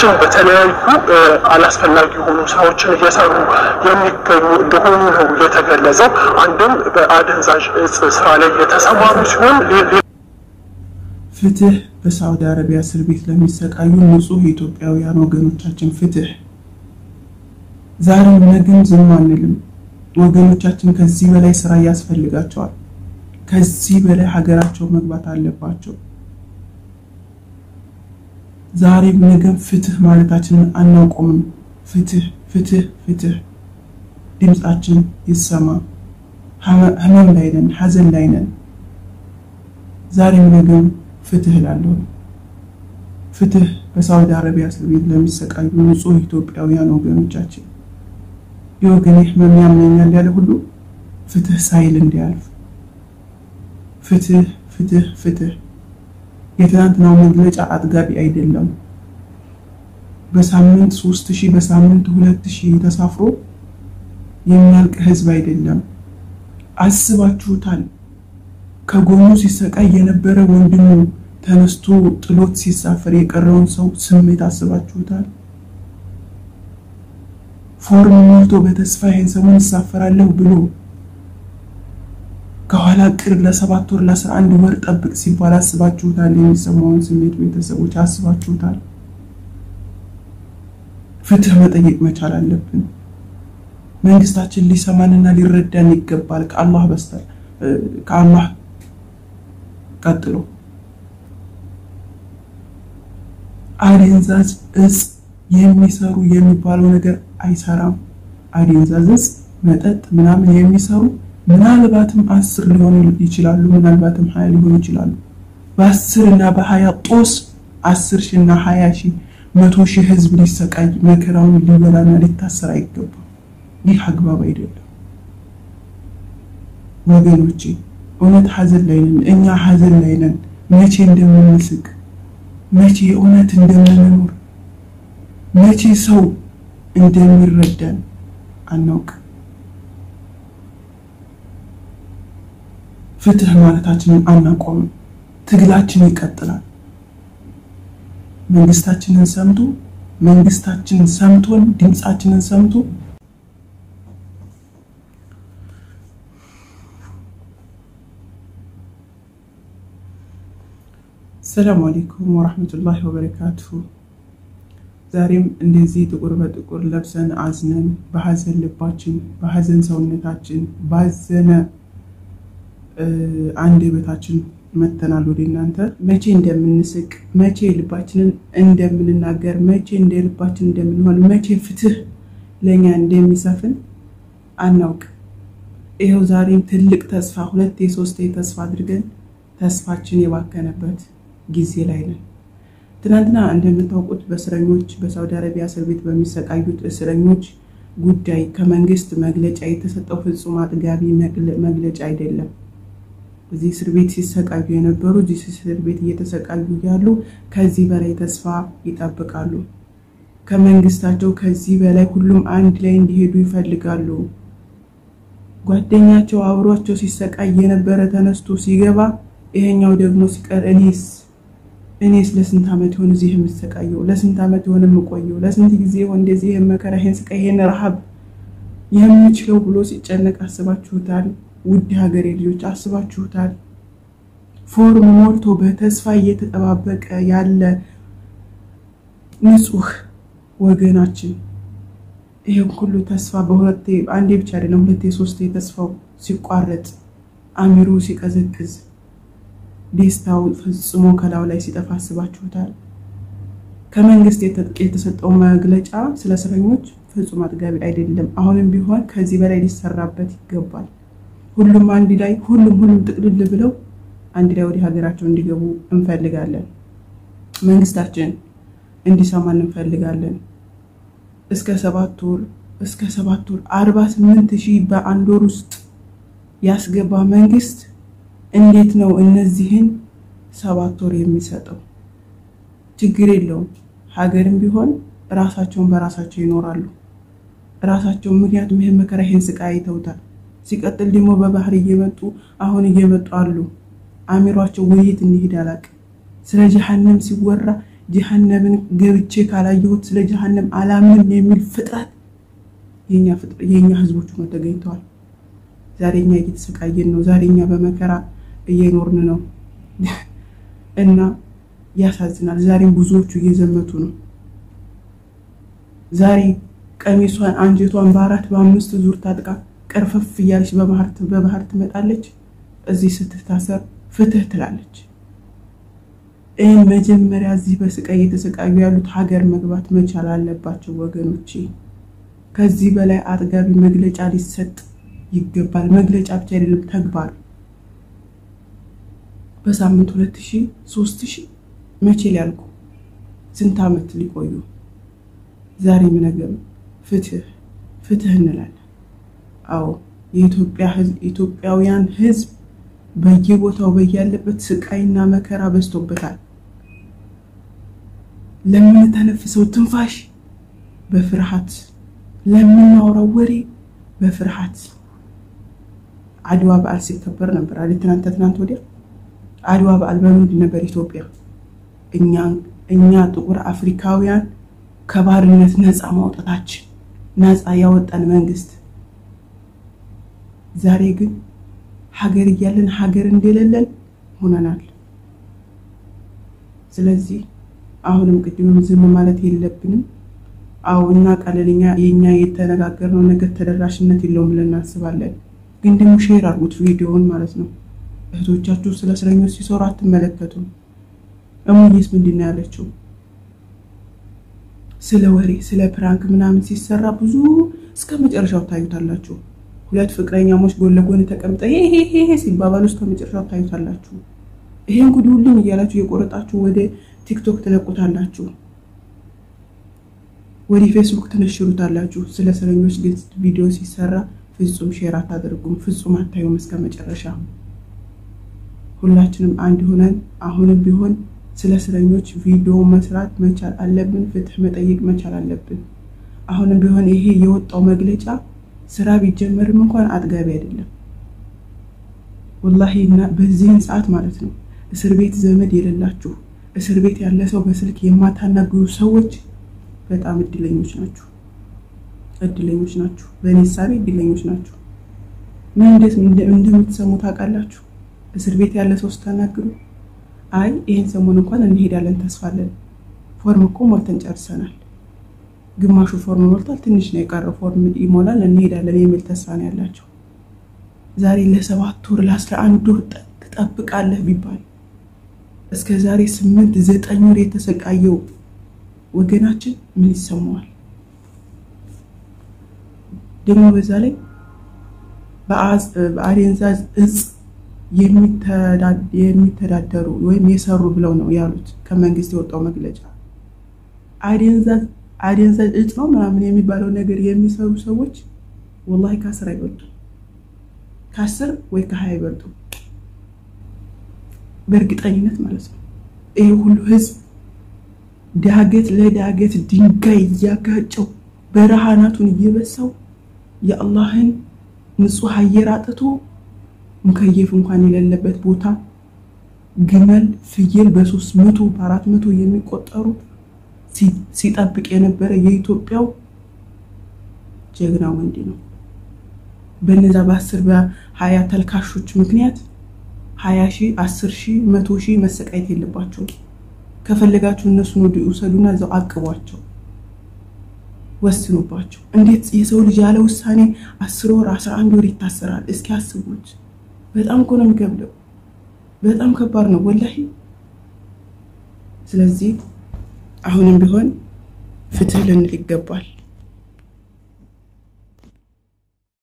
ወገኖቻችን በተለያዩ አላስፈላጊ የሆኑ ስራዎችን እየሰሩ የሚገኙ እንደሆኑ ነው የተገለጸው። አንድም በአደንዛዥ እጽ ስራ ላይ የተሰማሩ ሲሆን ፍትህ በሳዑዲ አረቢያ እስር ቤት ለሚሰቃዩ ንጹህ ኢትዮጵያውያን ወገኖቻችን ፍትህ። ዛሬም ነገም ዝም አንልም። ወገኖቻችን ከዚህ በላይ ስራ ያስፈልጋቸዋል። ከዚህ በላይ ሀገራቸው መግባት አለባቸው። ዛሬም ነገም ፍትህ ማለታችንን አናውቁምም። ፍትህ ፍትህ ፍትህ፣ ድምፃችን ይሰማ። ህመም ላይ ነን፣ ሀዘን ላይ ነን። ዛሬም ነገም ፍትህ እላለሁ። ፍትህ በሳዑዲ አረቢያ እስር ቤት ለሚሰቃዩ ንጹህ ኢትዮጵያውያን ወገኖቻችን የወገኔ ህመም ያመኛል ያለ ሁሉ ፍትህ ሳይል እንዲያልፍ ፍትህ ፍትህ ፍትህ። የትናንትናው መግለጫ አጥጋቢ አይደለም። በሳምንት ሶስት ሺህ በሳምንት ሁለት ሺህ ተሳፍሮ የሚያልቅ ህዝብ አይደለም። አስባችሁታል? ከጎኑ ሲሰቃይ የነበረ ወንድሙ ተነስቶ ጥሎት ሲሳፈር የቀረውን ሰው ስሜት አስባችሁታል? ፎርም ሞልቶ በተስፋ ይህን ሰሞን እሳፈራለሁ ብሎ ከኋላ ቅር ለሰባት ወር ለአስራ አንድ ወር ጠብቅ ሲባል አስባችሁታል? የሚሰማውን ስሜት ቤተሰቦች አስባችሁታል? ፍትህ መጠየቅ መቻል አለብን። መንግስታችን ሊሰማንና ሊረዳን ይገባል። ከአላህ በስተር ከአላህ ቀጥሎ አደንዛዥ እጽ የሚሰሩ የሚባለው ነገር አይሰራም። አደንዛዥ እጽ መጠጥ ምናምን የሚሰሩ ምናልባትም አስር ሊሆኑ ይችላሉ፣ ምናልባትም ሀያ ሊሆኑ ይችላሉ። በአስር እና በሀያ ጦስ አስር ሺህ እና ሀያ ሺህ መቶ ሺህ ህዝብ ሊሰቃይ መከራውን ሊበላና ሊታሰር አይገባም። ይህ አግባብ አይደለም ወገኖቼ። እውነት ሀዘን ላይ ነን፣ እኛ ሀዘን ላይ ነን። መቼ እንደምንስቅ መቼ እውነት እንደምንኖር መቼ ሰው እንደሚረዳን አናውቅ። ፍትህ ማለታችንን አናቆምም። ትግላችን ይቀጥላል። መንግስታችንን ሰምቶ መንግስታችንን ሰምቶን ድምፃችንን ሰምቶ ሰላም አለይኩም ወራህመቱላሂ ወበረካቱሁ። ዛሬም እንደዚህ ጥቁር በጥቁር ለብሰን አዝነን በሀዘን ልባችን በሀዘን ሰውነታችን ባዘነ አንደበታችን መተናል ወደ እናንተ። መቼ እንደምንስቅ፣ መቼ ልባችንን እንደምንናገር፣ መቼ እንደ ልባችን እንደምንሆን፣ መቼ ፍትህ ለእኛ እንደሚሰፍን አናውቅ። ይኸው ዛሬም ትልቅ ተስፋ ሁለቴ ሶስቴ ተስፋ አድርገን ተስፋችን የባከነበት ጊዜ ላይ ነን። ትናንትና እንደምታውቁት በእስረኞች በሳውዲ አረቢያ እስር ቤት በሚሰቃዩት እስረኞች ጉዳይ ከመንግስት መግለጫ የተሰጠው ፍጹም አጥጋቢ መግለጫ አይደለም። እዚህ እስር ቤት ሲሰቃዩ የነበሩ እዚህ እስር ቤት እየተሰቃዩ ያሉ ከዚህ በላይ ተስፋ ይጠብቃሉ። ከመንግስታቸው ከዚህ በላይ ሁሉም አንድ ላይ እንዲሄዱ ይፈልጋሉ። ጓደኛቸው አብሯቸው ሲሰቃይ የነበረ ተነስቶ ሲገባ ይሄኛው ደግሞ ሲቀር እኔስ እኔስ ለስንት ዓመት ይሆን እዚህ የምሰቃየው? ለስንት ዓመት ይሆን የምቆየው? ለስንት ጊዜ ይሆን እንደዚህ መከራ፣ ይሄን ስቃይ፣ ይሄን ረሃብ የምችለው ብሎ ሲጨነቅ አስባችሁታል? ውድ ሀገሬ ልጆች አስባችሁታል? ፎርም ሞልቶ በተስፋ እየተጠባበቀ ያለ ንጹህ ወገናችን ይሄን ሁሉ ተስፋ በሁለቴ አንዴ ብቻ አይደለም ሁለቴ ሶስቴ ተስፋው ሲቋረጥ አሚሩ ሲቀዘቅዝ ደስታው ፈጽሞ ከላዩ ላይ ሲጠፋ አስባችሁታል? ከመንግስት የተሰጠው መግለጫ ስለ እስረኞች ፍጹም አጥጋቢ አይደለም። አሁንም ቢሆን ከዚህ በላይ ሊሰራበት ይገባል። ሁሉም አንድ ላይ ሁሉም ሁሉም ጥቅልል ብለው አንድ ላይ ወደ ሀገራቸው እንዲገቡ እንፈልጋለን። መንግስታችን እንዲሰማን እንፈልጋለን። እስከ ሰባት ወር እስከ ሰባት ወር አርባ ስምንት ሺህ በአንድ ወር ውስጥ ያስገባ መንግስት እንዴት ነው እነዚህን ሰባት ወር የሚሰጠው? ችግር የለውም። ሀገርም ቢሆን ራሳቸውን በራሳቸው ይኖራሉ። ራሳቸው ምክንያቱም ይህን መከራ ይህን ስቃይ አይተውታል። ሲቀጥል ደግሞ በባህር እየመጡ አሁን እየመጡ አሉ። አሚሯቸው ወዴት እንሄድ አላውቅም። ስለ ጀሀነም ሲወራ ጀሀነምን ገብቼ ካላየሁት ስለ ጀሀነም አላምንም የሚል ፍጥረት የእኛ ህዝቦች ሆነው ተገኝተዋል። ዛሬ እኛ እየተሰቃየን ነው። ዛሬ እኛ በመከራ እየኖርን ነው እና ያሳዝናል። ዛሬም ብዙዎቹ እየዘመቱ ነው። ዛሬ ቀሚሷን አንጀቷን በአራት በአምስት ዙር ታጥቃ ቀርፈፍ እያለች በባህር ትመጣለች። እዚህ ስትታሰር ፍትህ ትላለች። ይህን መጀመሪያ እዚህ በስቃይ እየተሰቃዩ ያሉት ሀገር መግባት መቻል አለባቸው ወገኖቼ። ከዚህ በላይ አጥጋቢ መግለጫ ሊሰጥ ይገባል። መግለጫ ብቻ አይደለም ተግባር። በሳምንት ሁለት ሺህ ሶስት ሺህ መቼ ሊያልቁ ስንት ዓመት ሊቆዩ? ዛሬ ምነገር ፍትህ ፍትህ እንላለን። አዎ የኢትዮጵያውያን ህዝብ በየቦታው በያለበት ስቃይና መከራ በዝቶበታል። ለምንተነፍሰው ትንፋሽ በፍርሃት ለምናወራው ወሬ በፍርሃት አድዋ በዓል ሲከበር ነበር አለ ትናንት ትናንት ወዲያ አድዋ በዓል በምንድን ነበር ኢትዮጵያ እኛ ጥቁር አፍሪካውያን ከባርነት ነፃ ማውጣታችን ነፃ ያወጣን መንግስት ዛሬ ግን ሀገር እያለን ሀገር እንደሌለን ሆነናል። ስለዚህ አሁንም ቅድምም ዝም ማለት የለብንም። አዎ እናውቃለን። የእኛ የተነጋገርነው ነገር ተደራሽነት የለውም ብለን እናስባለን። ግን ደግሞ share አድርጉት ቪዲዮውን ማለት ነው። እህቶቻችሁ ስለ እስረኞች ሲሰሩ አትመለከቱም። እሙዬስ ምንድን ነው ያለችው? ስለ ወሬ ስለ prank ምናምን ሲሰራ ብዙ እስከ መጨረሻው ታዩታላችሁ። ሁለት ፍቅረኛሞች ጎን ለጎን ተቀምጠው ይሄ ሲባባሉ እስከ መጨረሻው ታዩታላችሁ። ይሄን ጉድ ሁሉም እያላችሁ የቆረጣችሁ ወደ ቲክቶክ ትለቁታላችሁ፣ ወደ ፌስቡክ ትነሽሩታላችሁ። ስለ እስረኞች ግን ቪዲዮ ሲሰራ ፍጹም share አታደርጉም፣ ፍጹም አታዩም እስከ መጨረሻ። ሁላችንም አንድ ሆነን አሁንም ቢሆን ስለ እስረኞች ቪዲዮ መስራት መቻል አለብን። ፍትህ መጠየቅ መቻል አለብን። አሁንም ቢሆን ይሄ የወጣው መግለጫ ስራ ቢጀመርም እንኳን አጥጋቢ አይደለም። ወላሂ በዚህን ሰዓት ማለት ነው እስር ቤት ዘመድ የሌላችሁ እስር ቤት ያለ ሰው በስልክ የማታናግሩ ሰዎች በጣም እድለኞች ናችሁ፣ እድለኞች ናችሁ። በእኔ ሃሳብ እድለኞች ናችሁ። ምን እንደምትሰሙ ታውቃላችሁ? እስር ቤት ያለ ሰው ስታናግሩ አይ ይህን ሰሞን እንኳን እንሄዳለን ተስፋለን፣ ፎርም እኮ ሞልተን ጨርሰናል ግማሹ ፎርም ሞልቷል፣ ትንሽ ነው የቀረው፣ ፎርም ይሞላል፣ እንሄዳለን የሚል ተስፋ ነው ያላቸው። ዛሬ ለሰባት ወር ለአስራ አንድ ወር ትጠብቃለህ ቢባል እስከ ዛሬ ስምንት ዘጠኝ ወር የተሰቃየው ወገናችን ምን ይሰማዋል? ደግሞ በዛ ላይ በአደንዛዥ እጽ የሚተዳደሩ ወይም የሰሩ ብለው ነው ያሉት ከመንግስት የወጣው መግለጫ አደንዛዥ አደንዛዥ እጽ ነው ምናምን የሚባለው ነገር የሚሰሩ ሰዎች ወላሂ ከአስር አይበልጡ ከአስር ወይ ከሀያ አይበልጡ በእርግጠኝነት ማለት ነው። ይህ ሁሉ ህዝብ ዳገት ለዳገት ድንጋይ እያጋጨው በረሃናቱን እየበሳው የአላህን ንጹህ አየር አጥቶ ሙከየፍ እንኳን የሌለበት ቦታ ግመል፣ ፍየል በሶስት መቶ በአራት መቶ የሚቆጠሩ ሲጠብቅ የነበረ የኢትዮጵያው ጀግና ወንድ ነው። በነዛ በአስር በሀያ ተልካሾች ምክንያት ሀያ ሺህ አስር ሺህ መቶ ሺህ መሰቃየት የለባቸውም። ከፈለጋችሁ እነሱን ወደ ውሰዱና እዛው አቅቧቸው፣ ወስኑባቸው። እንዴት የሰው ልጅ ያለ ውሳኔ አስር ወር አስራ አንድ ወር ይታሰራል? እስኪ አስቡት። በጣም እኮ ነው የሚከብደው። በጣም ከባድ ነው ወላሂ። ስለዚህ አሁንም ቢሆን ፍትህ ልንል ይገባል።